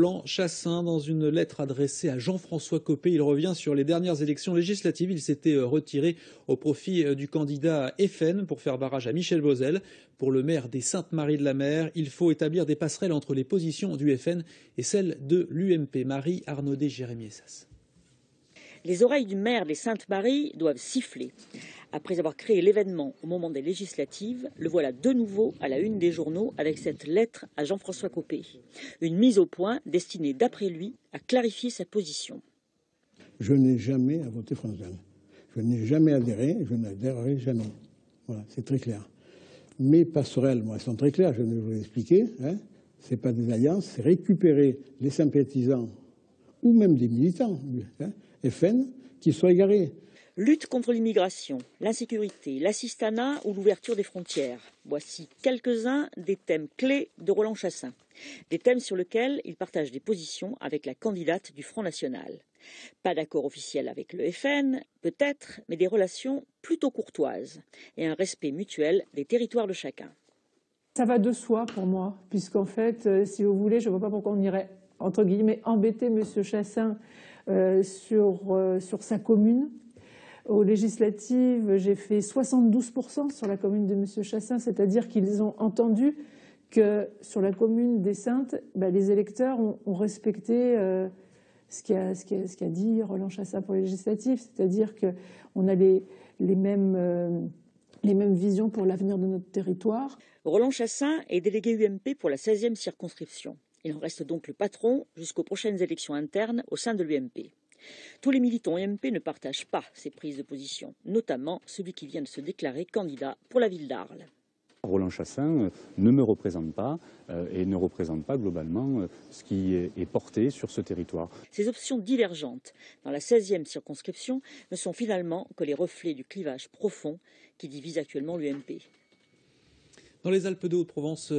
Roland Chassin, dans une lettre adressée à Jean-François Copé, il revient sur les dernières élections législatives. Il s'était retiré au profit du candidat FN pour faire barrage à Michel Bozel. Pour le maire des Saintes-Maries-de-la-Mer, il faut établir des passerelles entre les positions du FN et celles de l'UMP. Marie Arnaudet, Jérémy Essas. Les oreilles du maire des Saintes-Maries doivent siffler. Après avoir créé l'événement au moment des législatives, le voilà de nouveau à la une des journaux avec cette lettre à Jean-François Copé. Une mise au point destinée, d'après lui, à clarifier sa position. Je n'ai jamais à voter. Je n'ai jamais adhéré, je n'adhérerai jamais. Voilà, c'est très clair. Mes passerelles, moi, sont très claires, je vais vous l'expliquer. Hein. Ce n'est pas des alliances, c'est récupérer les sympathisants ou même des militants hein, FN qui soient égarés. Lutte contre l'immigration, l'insécurité, l'assistanat ou l'ouverture des frontières. Voici quelques-uns des thèmes clés de Roland Chassin. Des thèmes sur lesquels il partage des positions avec la candidate du Front National. Pas d'accord officiel avec le FN, peut-être, mais des relations plutôt courtoises et un respect mutuel des territoires de chacun. Ça va de soi pour moi, puisqu'en fait, euh, si vous voulez, je ne vois pas pourquoi on irait, entre guillemets, embêter M. Chassin sur, euh, sur sa commune aux législatives, j'ai fait 72% sur la commune de M. Chassin, c'est-à-dire qu'ils ont entendu que sur la commune des Saintes, bah, les électeurs ont, respecté euh, ce qu'a dit Roland Chassin pour les législatives, c'est-à-dire qu'on a les, mêmes, euh, les mêmes visions pour l'avenir de notre territoire. Roland Chassin est délégué UMP pour la 16e circonscription. Il en reste donc le patron jusqu'aux prochaines élections internes au sein de l'UMP. Tous les militants UMP ne partagent pas ces prises de position, notamment celui qui vient de se déclarer candidat pour la ville d'Arles. Roland Chassin euh, ne me représente pas euh, et ne représente pas globalement euh, ce qui est porté sur ce territoire. Ces options divergentes dans la 16e circonscription ne sont finalement que les reflets du clivage profond qui divise actuellement l'UMP. Dans les Alpes de Haute-Provence,